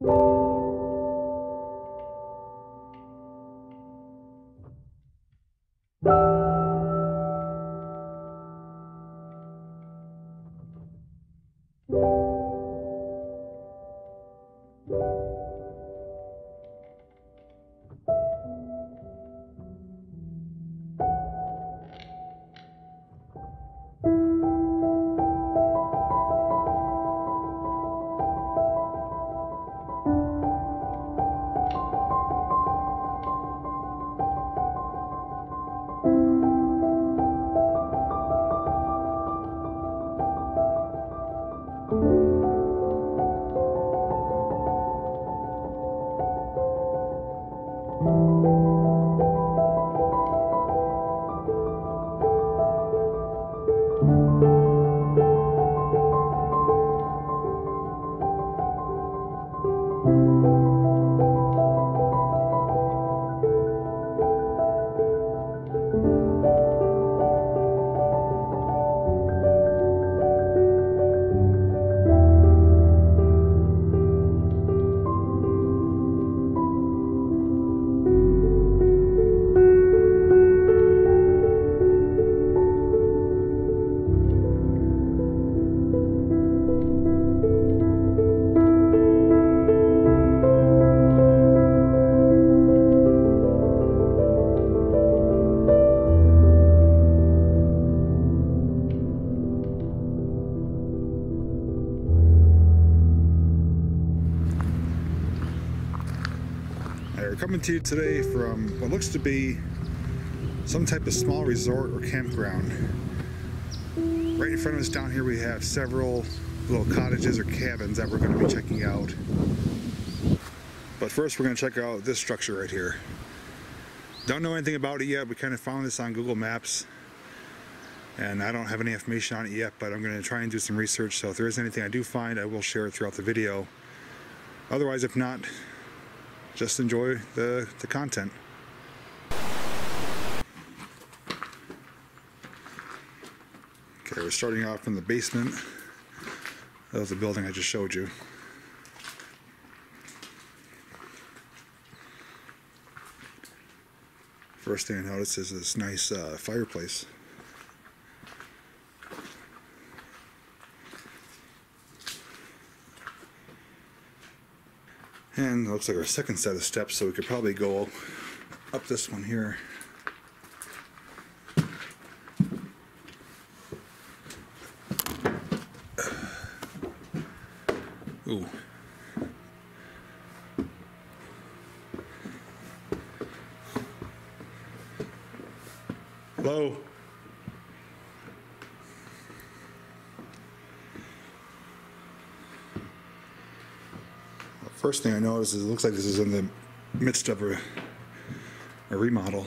We're today from what looks to be some type of small resort or campground. Right in front of us down here we have several little cottages or cabins that we're going to be checking out. But first we're going to check out this structure right here. Don't know anything about it yet. We kind of found this on Google Maps and I don't have any information on it yet, but I'm going to try and do some research. So if there is anything I do find, I will share it throughout the video. Otherwise, if not, just enjoy the, the content. Okay, we're starting off in the basement of the building I just showed you. First thing I notice is this nice uh, fireplace. And looks like our second set of steps, so we could probably go up this one here. First thing I noticed is it looks like this is in the midst of a, a remodel.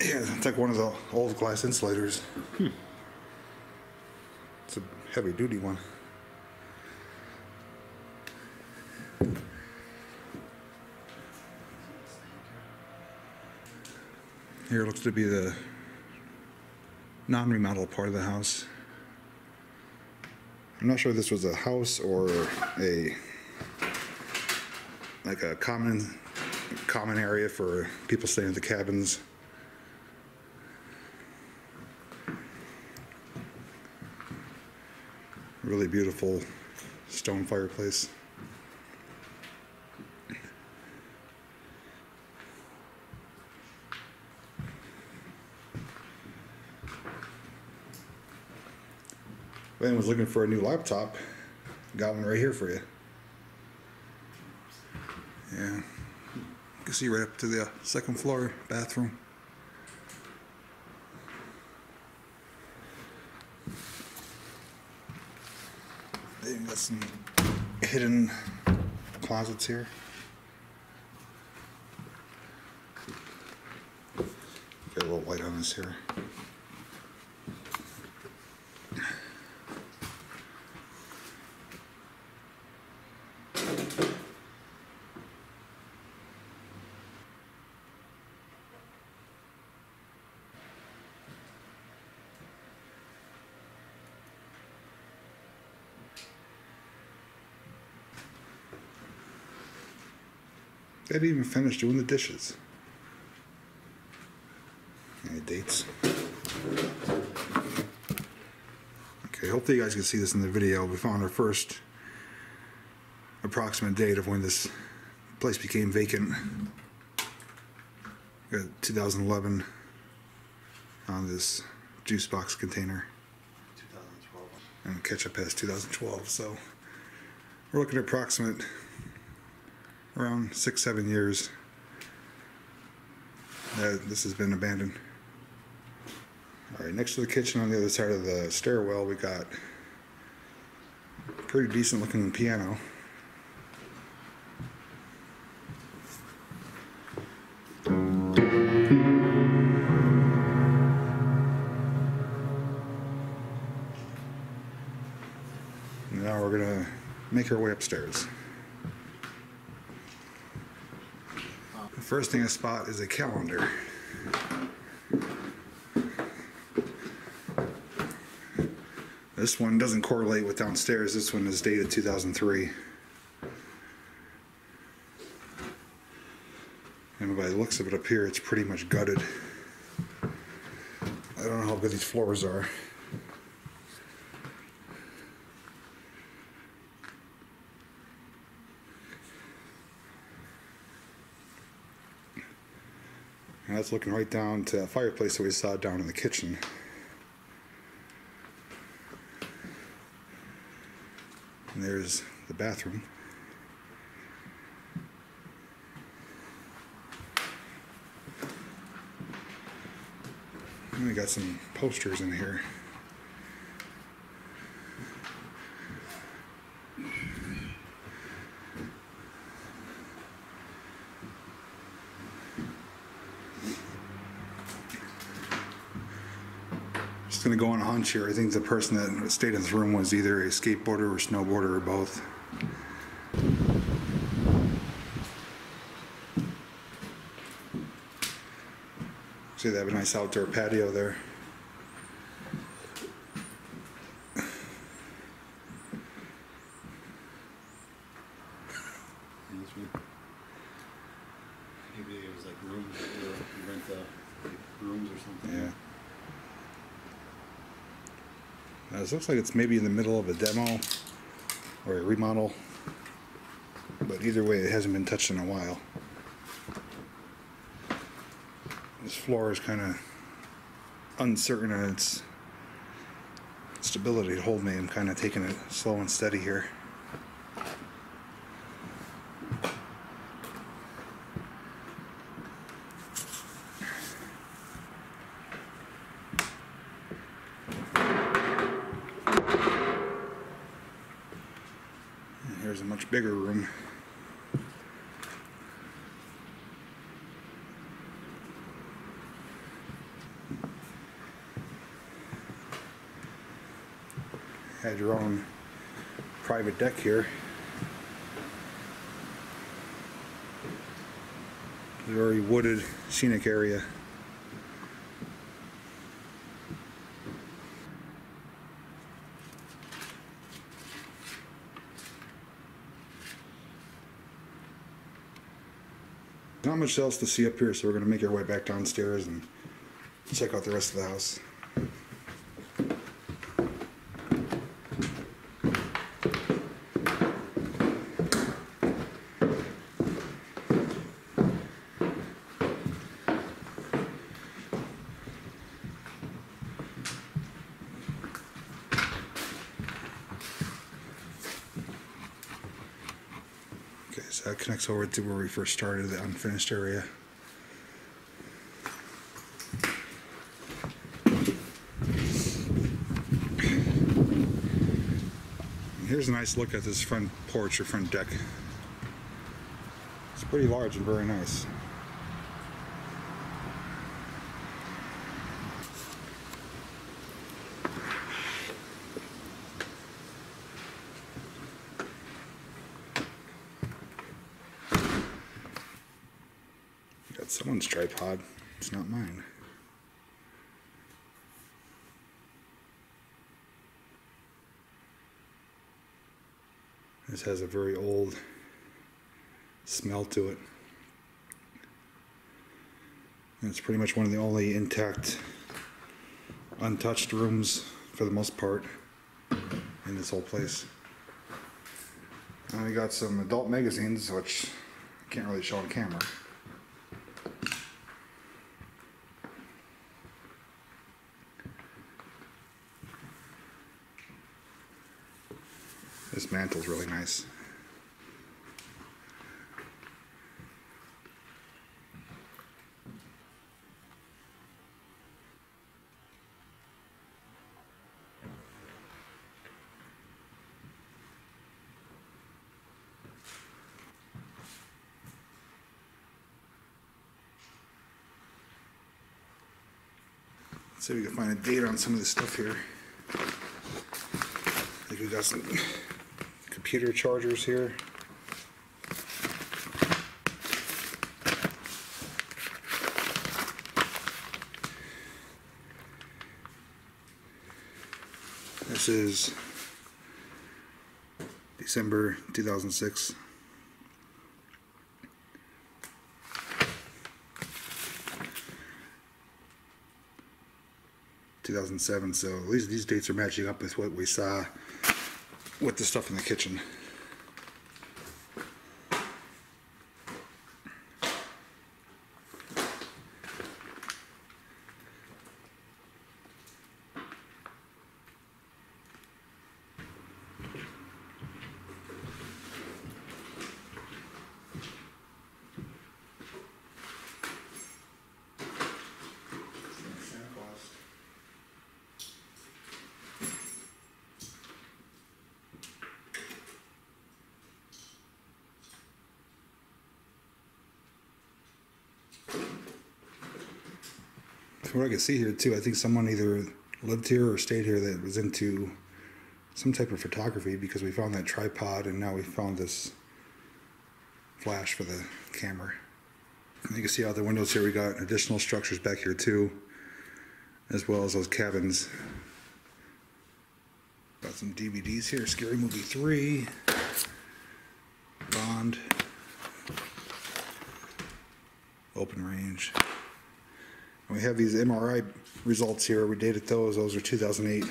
Yeah, it's like one of the old glass insulators. Hmm. It's a heavy duty one. Here looks to be the non-remodel part of the house. I'm not sure if this was a house or a like a common common area for people staying at the cabins. Really beautiful stone fireplace. Anyone's looking for a new laptop, got one right here for you. Yeah, you can see right up to the uh, second floor bathroom. They even got some hidden closets here. Get a little light on this here. They didn't even finish doing the dishes. Any dates? Okay, hopefully you guys can see this in the video. We found our first approximate date of when this place became vacant. Uh, Got 2011 on this juice box container. 2012. And ketchup has 2012, so we're looking at approximate around six, seven years that this has been abandoned. All right, next to the kitchen on the other side of the stairwell, we got pretty decent looking piano. Now we're gonna make our way upstairs. First thing I spot is a calendar. This one doesn't correlate with downstairs. This one is dated 2003. And by the looks of it up here, it's pretty much gutted. I don't know how good these floors are. That's looking right down to that fireplace that we saw down in the kitchen. And there's the bathroom. And we got some posters in here. Just gonna go on a hunch here. I think the person that stayed in this room was either a skateboarder or snowboarder or both. See, they have a nice outdoor patio there. And this one. Maybe it was like rooms, or you rent the like rooms or something. Yeah. Now, this looks like it's maybe in the middle of a demo or a remodel. But either way, it hasn't been touched in a while. This floor is kind of uncertain in its stability to hold me. I'm kind of taking it slow and steady here. And Here's a much bigger room. Had your own private deck here. Very wooded, scenic area. Not much else to see up here, so we're gonna make our way back downstairs and check out the rest of the house. Okay, over to where we first started, the unfinished area. Here's a nice look at this front porch or front deck. It's pretty large and very nice. Got someone's tripod. It's not mine. This has a very old smell to it. And it's pretty much one of the only intact, untouched rooms for the most part in this whole place. And we got some adult magazines, which I can't really show on camera. Mantle's really nice. See if we can find a date on some of this stuff here. I think we got some computer chargers here. This is December 2006. Two thousand seven, so at least these dates are matching up with what we saw with the stuff in the kitchen. From what I can see here too, I think someone either lived here or stayed here that was into some type of photography because we found that tripod and now we found this flash for the camera. And you can see out the windows here we got additional structures back here too, as well as those cabins. Got some DVDs here, Scary Movie 3, Bond, Open Range. We have these MRI results here. We dated those. Those are 2008.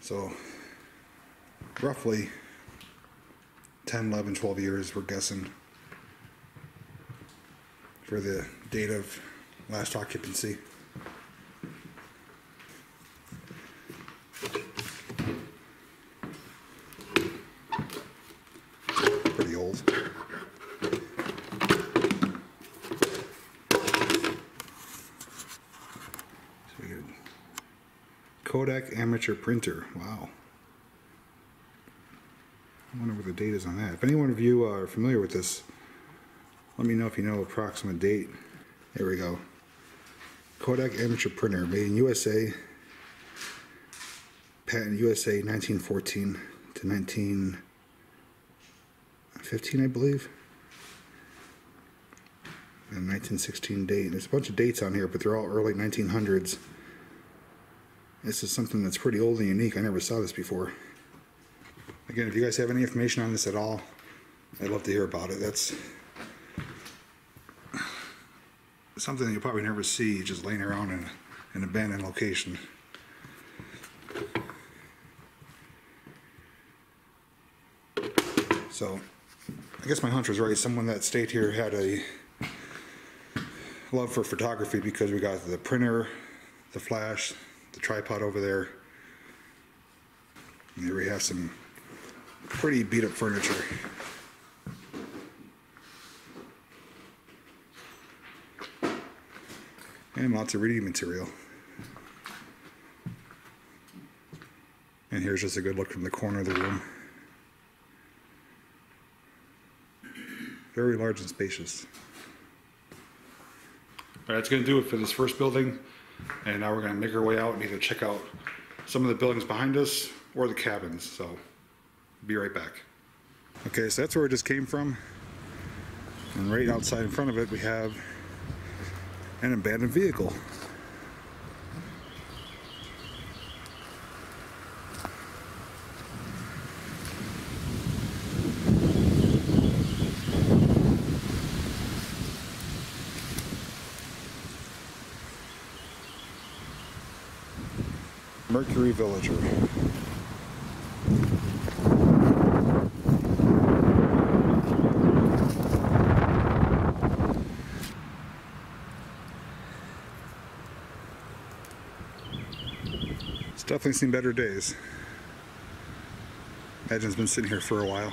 So, roughly 10, 11, 12 years, we're guessing, for the date of last occupancy. Pretty old. So we get Kodak amateur printer. Wow. I wonder what the date is on that. If anyone of you are familiar with this, let me know if you know approximate date. There we go. Kodak amateur printer, made in USA. Patent USA 1914 to 1915, I believe. And 1916 date. There's a bunch of dates on here, but they're all early 1900s. This is something that's pretty old and unique. I never saw this before. Again, if you guys have any information on this at all, I'd love to hear about it. That's something you'll probably never see just laying around in an abandoned location. So, I guess my hunch was right. Someone that stayed here had a love for photography because we got the printer, the flash, the tripod over there. And here we have some pretty beat up furniture. And lots of reading material. And here's just a good look from the corner of the room. Very large and spacious. All right, that's going to do it for this first building. And now we're going to make our way out and either check out some of the buildings behind us or the cabins. So be right back. Okay, so that's where it just came from. And right outside in front of it, we have an abandoned vehicle. Villager. It's definitely seen better days. Imagine it's been sitting here for a while.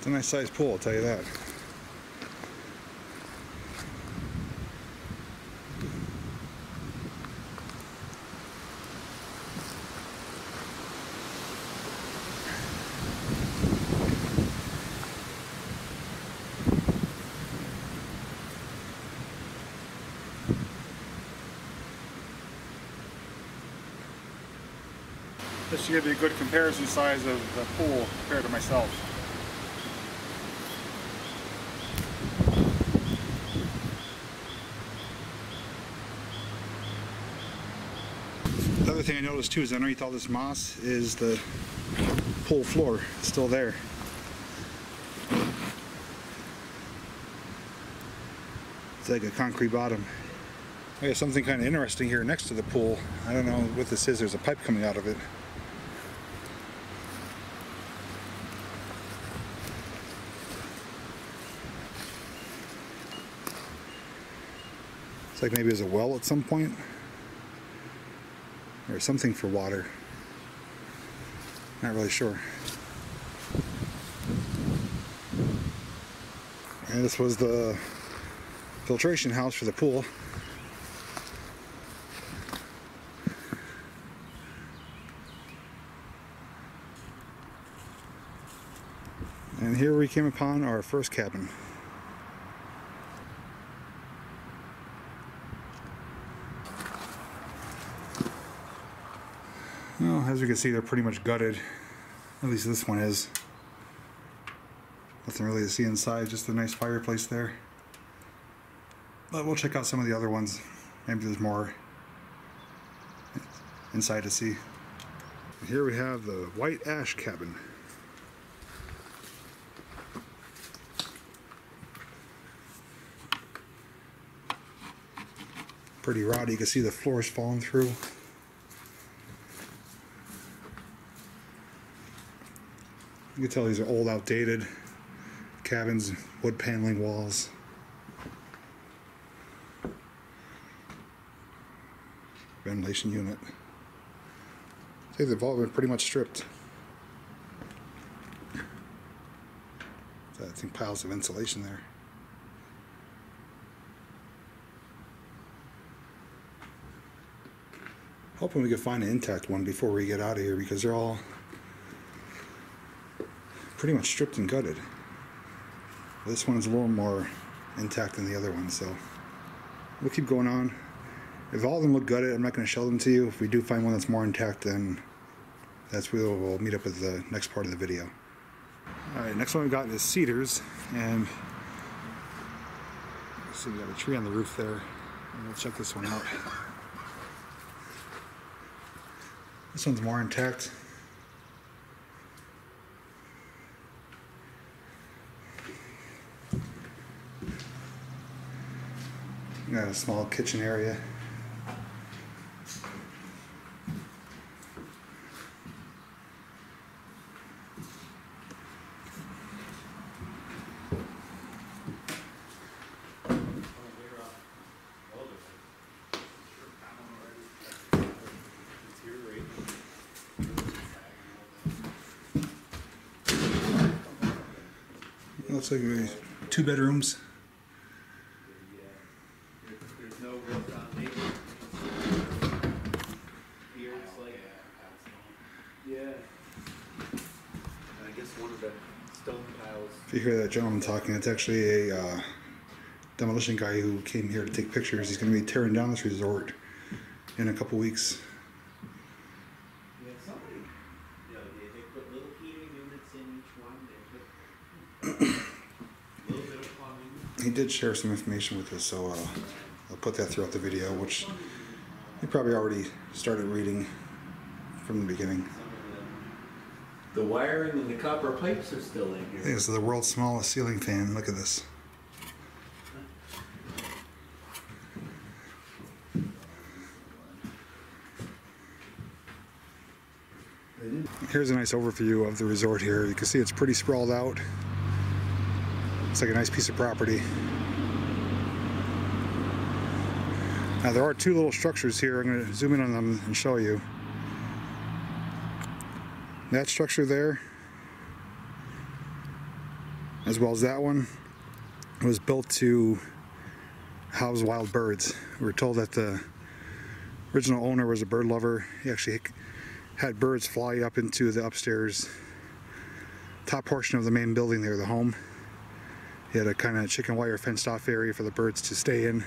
It's a nice sized pool, I'll tell you that. This should give you a good comparison size of the pool compared to myself. The other thing I noticed too is underneath all this moss is the pool floor It's still there. It's like a concrete bottom. I got something kind of interesting here next to the pool. I don't know what this is. There's a pipe coming out of it. It's like maybe there's a well at some point or something for water. Not really sure. And this was the filtration house for the pool. And here we came upon our first cabin. Well, as you can see, they're pretty much gutted. At least this one is. Nothing really to see inside, just a nice fireplace there. But we'll check out some of the other ones. Maybe there's more inside to see. Here we have the White Ash Cabin. Pretty rotty. You can see the floors falling through. You can tell these are old, outdated cabins, wood paneling walls. Ventilation unit. They've the vault been pretty much stripped. I think piles of insulation there. Hoping we can find an intact one before we get out of here because they're all pretty much stripped and gutted. This one's a little more intact than the other one, so we'll keep going on. If all of them look gutted, I'm not going to show them to you. If we do find one that's more intact, then that's where we'll meet up with the next part of the video. All right, next one we've got is cedars, and see, we got a tree on the roof there. We'll check this one out. This one's more intact. Got a small kitchen area. Looks like two bedrooms. There's no real foundation. Here it's like, yeah. And I guess one of the stone piles. If you hear that gentleman talking, it's actually a uh, demolition guy who came here to take pictures. He's going to be tearing down this resort in a couple weeks. Yeah, somebody, you know, they, they put little heating units in each one, they put a little bit of plumbing. He did share some information with us, so uh, I'll put that throughout the video, which you probably already started reading from the beginning. The wiring and the copper pipes are still in here. This is the world's smallest ceiling fan. Look at this. Here's a nice overview of the resort here. You can see it's pretty sprawled out. It's like a nice piece of property. Now there are two little structures here. I'm going to zoom in on them and show you. That structure there as well as that one was built to house wild birds. We were told that the original owner was a bird lover. He actually had birds fly up into the upstairs top portion of the main building there, the home. He had a kind of chicken wire fenced off area for the birds to stay in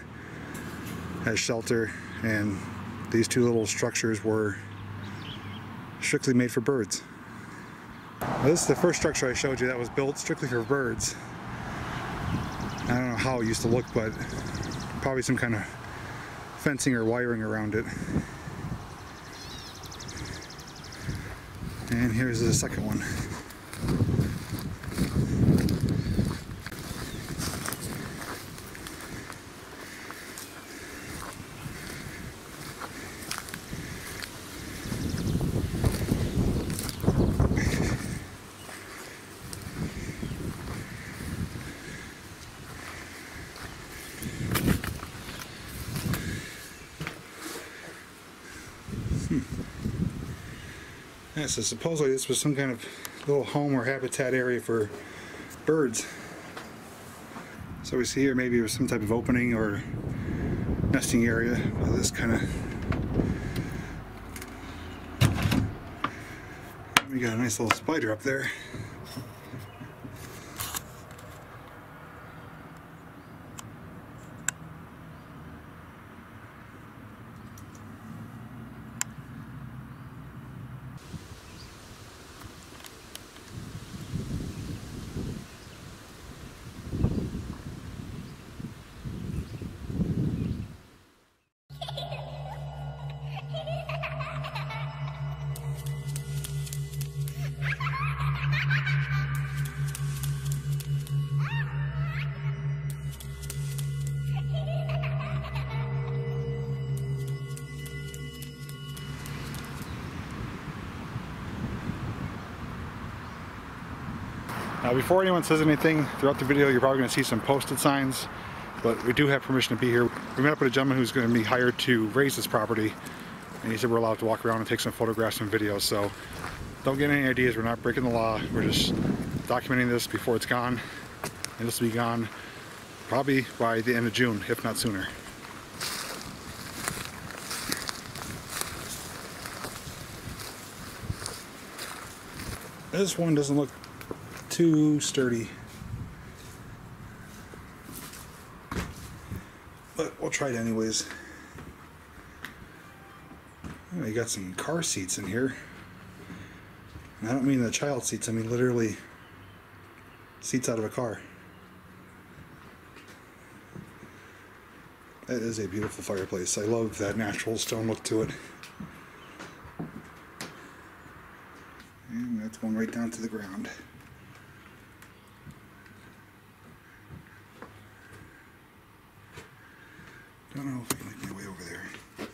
as shelter and these two little structures were strictly made for birds. This is the first structure I showed you that was built strictly for birds. I don't know how it used to look, but probably some kind of fencing or wiring around it. And here's the second one. So supposedly this was some kind of little home or habitat area for birds. So we see here maybe it was some type of opening or nesting area. This kind of we got a nice little spider up there. Now before anyone says anything throughout the video, you're probably going to see some posted signs, but we do have permission to be here. We met up with a gentleman who's going to be hired to raze this property, And he said we're allowed to walk around and take some photographs and videos. So don't get any ideas. We're not breaking the law. We're just documenting this before it's gone. And this will be gone probably by the end of June, if not sooner. This one doesn't look too sturdy. But we'll try it anyways. Oh, you got some car seats in here. And I don't mean the child seats, I mean literally seats out of a car. That is a beautiful fireplace. I love that natural stone look to it. And that's going right down to the ground. Don't know if I can make my way over there. You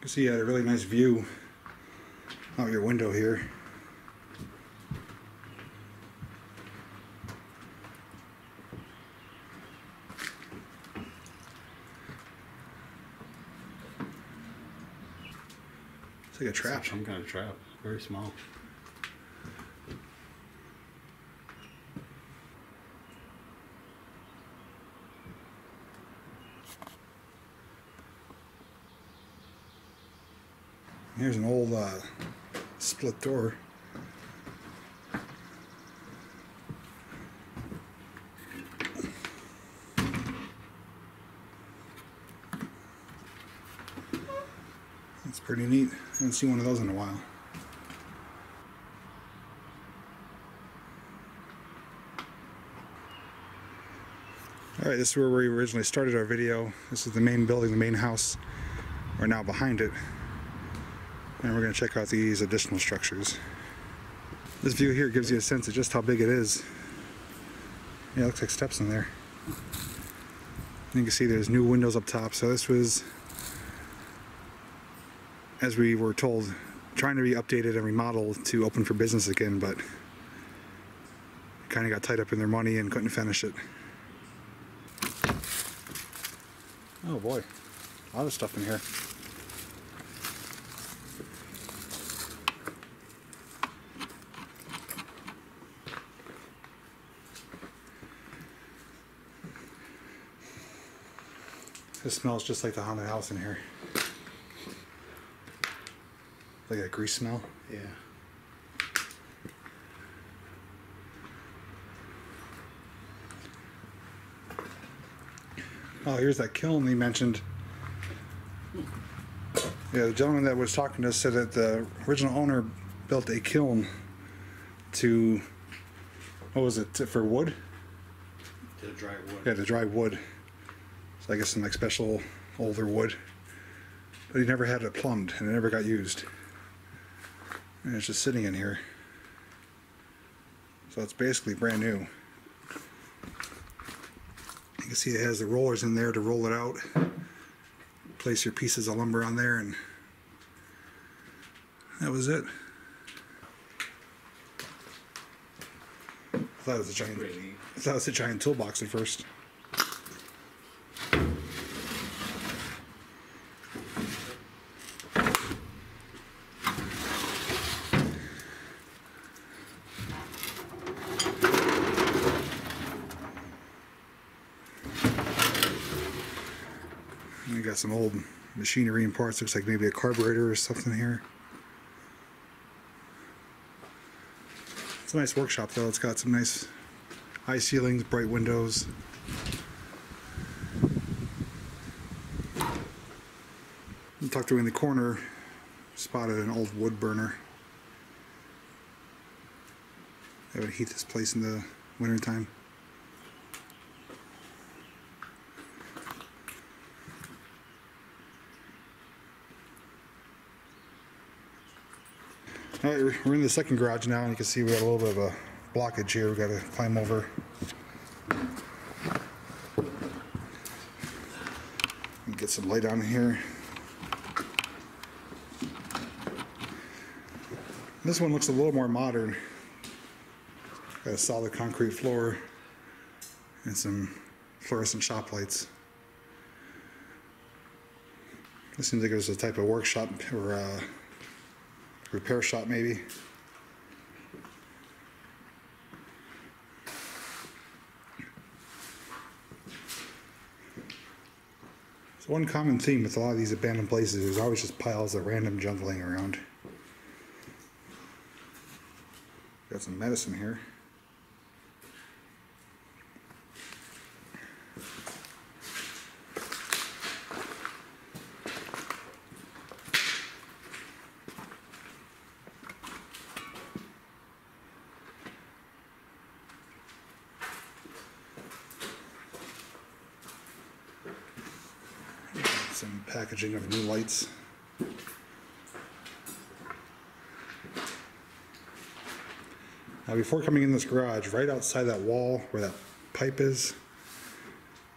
can see you had a really nice view out your window here. Trap. Some kind of trap. Very small. Here's an old uh, split door. That's pretty neat. I haven't seen one of those in a while. Alright, this is where we originally started our video. This is the main building, the main house. We're now behind it and we're going to check out these additional structures. This view here gives you a sense of just how big it is. Yeah, it looks like steps in there. You can see there's new windows up top. So this was, as we were told, trying to be updated and remodeled to open for business again, but kind of got tied up in their money and couldn't finish it. Oh boy, a lot of stuff in here. This smells just like the haunted house in here. Like that grease smell. Yeah. Oh, here's that kiln he mentioned. Yeah, the gentleman that was talking to us said that the original owner built a kiln to, what was it, for wood? To dry wood. Yeah, to dry wood. So I guess some like special older wood. But he never had it plumbed and it never got used. And it's just sitting in here. So it's basically brand new. You can see it has the rollers in there to roll it out. Place your pieces of lumber on there and that was it. I thought it was a giant. I thought it was a giant toolbox at first. We got some old machinery and parts. Looks like maybe a carburetor or something here. It's a nice workshop though. It's got some nice high ceilings, bright windows. And tucked away in the corner, spotted an old wood burner. That would heat this place in the wintertime. All right, we're- in the second garage now, and you can see we got a little bit of a blockage here. We've got to climb over. Get some light on here. This one looks a little more modern. Got a solid concrete floor and some fluorescent shop lights. This seems like it was a type of workshop or uh, repair shop, maybe. So one common theme with a lot of these abandoned places is always just piles of random junk laying around. Got some medicine here. Some packaging of new lights. Now, before coming in this garage, right outside that wall where that pipe is,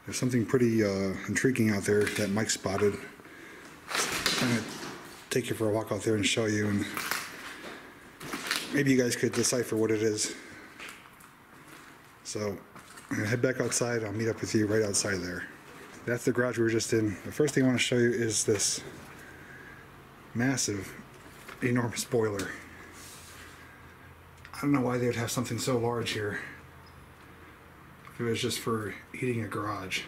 there's something pretty uh, intriguing out there that Mike spotted. I'm gonna take you for a walk out there and show you, and maybe you guys could decipher what it is. So, I'm gonna head back outside. I'll meet up with you right outside there. That's the garage we were just in. The first thing I want to show you is this massive, enormous boiler. I don't know why they would have something so large here. If it was just for heating a garage.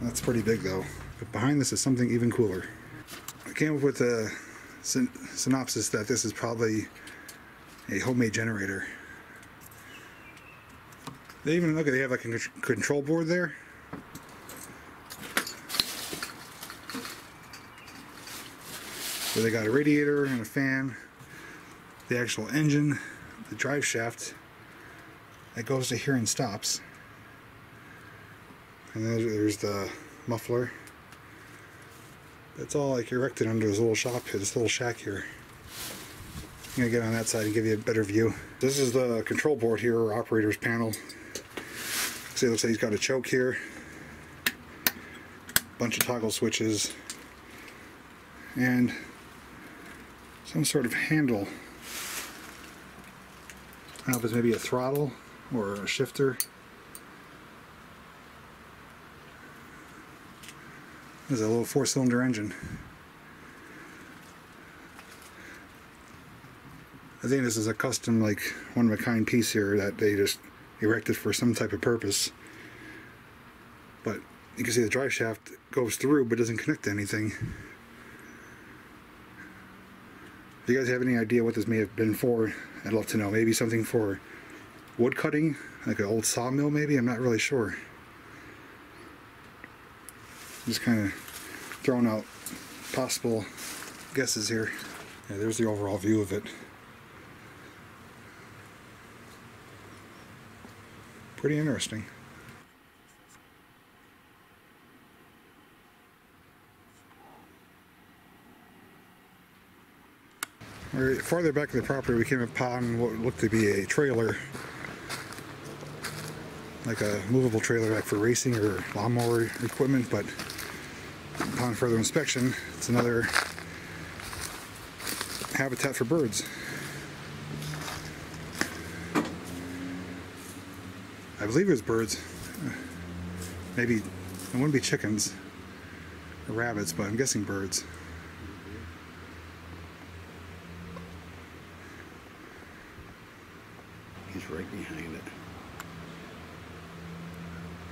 That's pretty big though. But behind this is something even cooler. I came up with a syn- synopsis that this is probably a homemade generator. They even look at they have like a control board there. Where they got a radiator and a fan, the actual engine, the drive shaft that goes to here and stops. And then there's the muffler. It's all like erected under this little shop here, this little shack here. I'm gonna get on that side and give you a better view. This is the control board here, or operator's panel. See, it looks like he's got a choke here, bunch of toggle switches, and some sort of handle. I don't know if it's maybe a throttle or a shifter. There's a little four-cylinder engine. I think this is a custom, like one of a kind piece here that they just erected for some type of purpose. But you can see the drive shaft goes through but doesn't connect to anything. If you guys have any idea what this may have been for, I'd love to know. Maybe something for wood cutting, like an old sawmill, maybe? I'm not really sure. Just kind of throwing out possible guesses here. Yeah, there's the overall view of it. Pretty interesting. Alright, farther back in the property, we came upon what looked to be a trailer. Like a movable trailer, like for racing or lawnmower equipment, but upon further inspection, it's another habitat for birds. I believe it was birds. Maybe it wouldn't be chickens or rabbits, but I'm guessing birds. He's right behind it.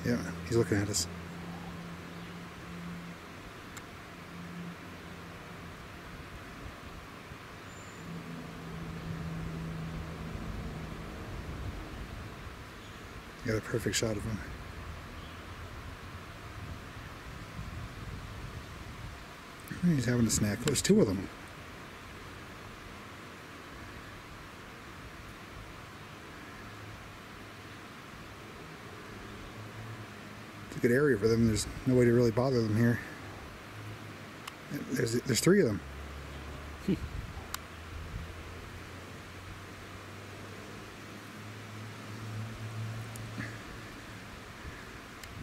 Yeah, he's looking at us. Got a perfect shot of him. He's having a snack. There's two of them. It's a good area for them. There's no way to really bother them here. There's there's three of them.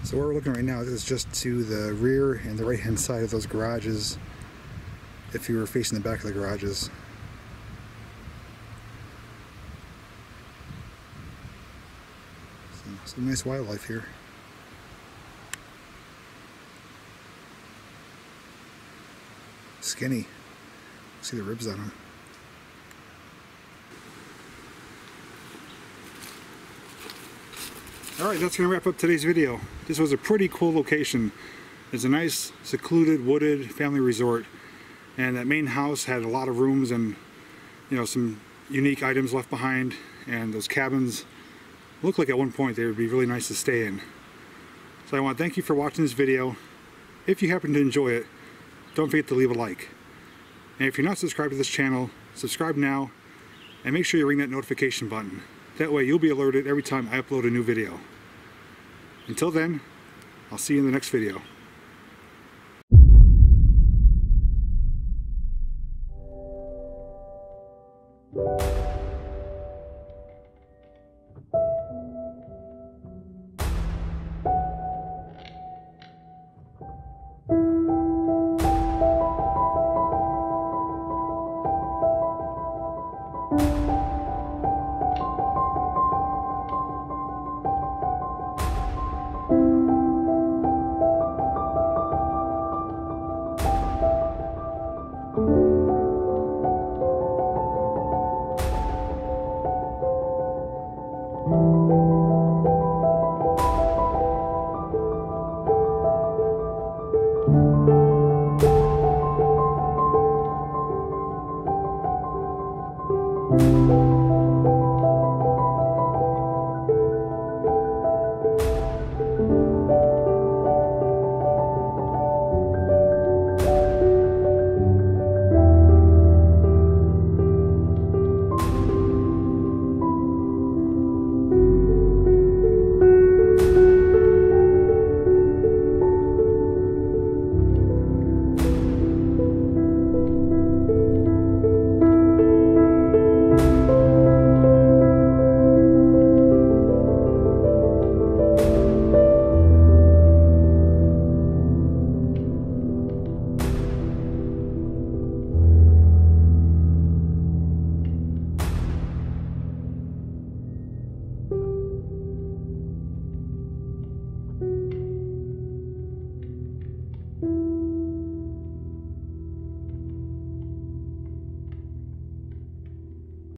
So where we're looking right now is just to the rear and the right hand side of those garages if you were facing the back of the garages. So, some nice wildlife here. Skinny. See the ribs on them. Alright, that's going to wrap up today's video. This was a pretty cool location. It's a nice, secluded, wooded family resort. And that main house had a lot of rooms and, you know, some unique items left behind. And those cabins look like at one point they would be really nice to stay in. So I want to thank you for watching this video. If you happen to enjoy it, don't forget to leave a like. And if you're not subscribed to this channel, subscribe now and make sure you ring that notification button. That way you'll be alerted every time I upload a new video. Until then, I'll see you in the next video.